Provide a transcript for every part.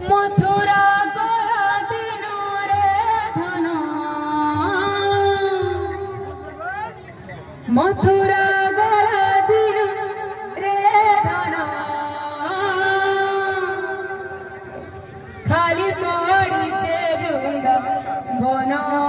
মথুরা মথুরা গলা দিল রে ধনা। খালি পড়িছে বৃন্দ বনা।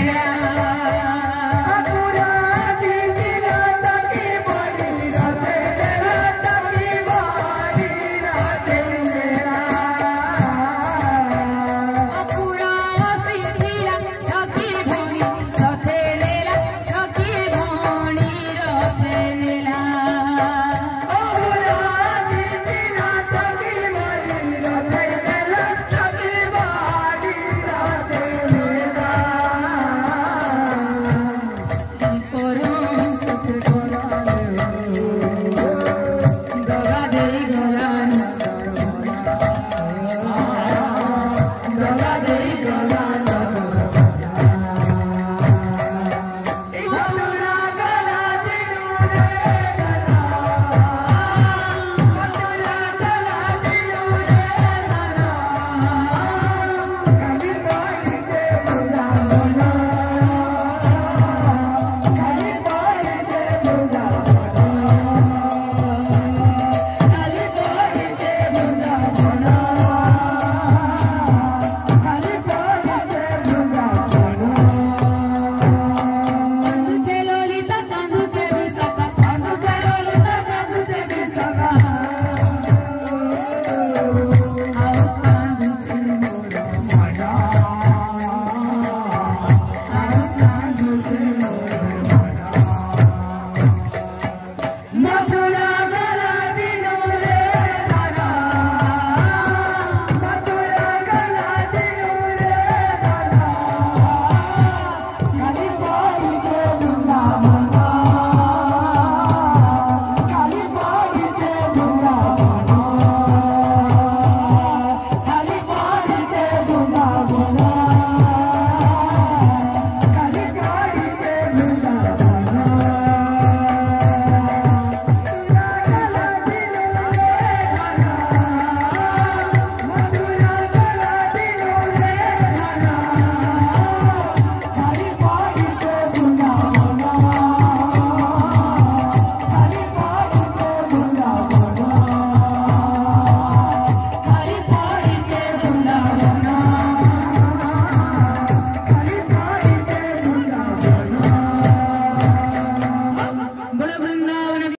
Yeah.